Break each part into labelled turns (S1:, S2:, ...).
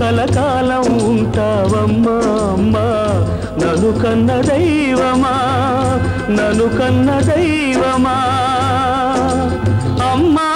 S1: కలకాలం ఉంటావమ్మా అమ్మా. నను కన్న దైవమా నను కన్న దైవమా. అమ్మా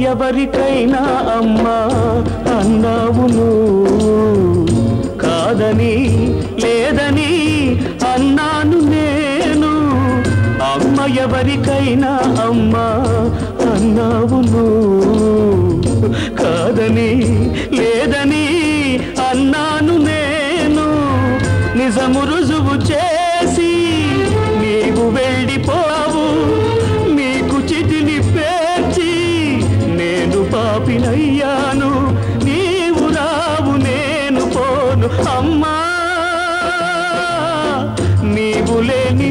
S1: ఎవరికైనా అమ్మా అన్నావును. కాదని లేదని అన్నాను నేను. అమ్మ ఎవరికైనా అమ్మా అన్నావును. కాదని లేదని అన్నాను నేను. నిజము రుజువు చే అయ్యాను. నీవు రావు నేను పోను. అమ్మా నీవు లేని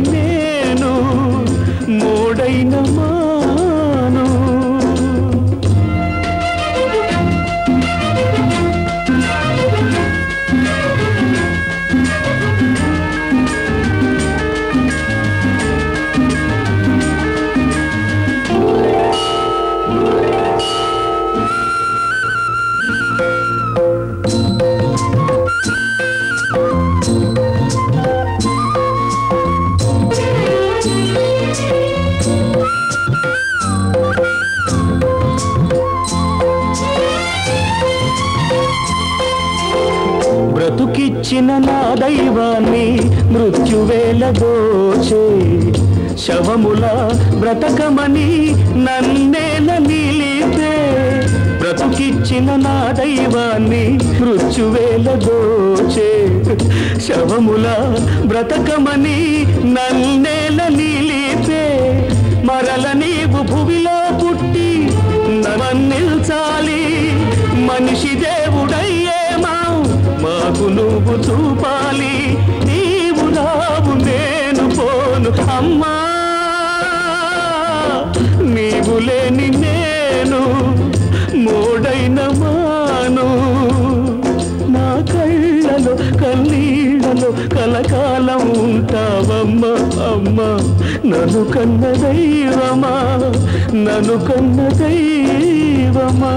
S1: బ్రతికిచ్చిన నా దైవాన్ని మృత్యువేల దోచే. శవముల బ్రతకమని నన్నేల నిలిపే. బ్రతుకిచ్చిన నా దైవాన్ని మృత్యువేల దోచే. శవముల బ్రతకమని నన్నేల నిలిపే. మరల నీవు భువిలో పుట్టి మన్నిల్చాలి మనిషి చూపాలి. నీవు రావు నేను పోను అమ్మా. నీవు లేని నేను మూడైన మాను. నా కళ్ళలో కన్నీళ్ళలో కలకాలం ఉంటావమ్మ అమ్మ. నన్ను కన్న దైవమా నన్ను కన్న దైవమా.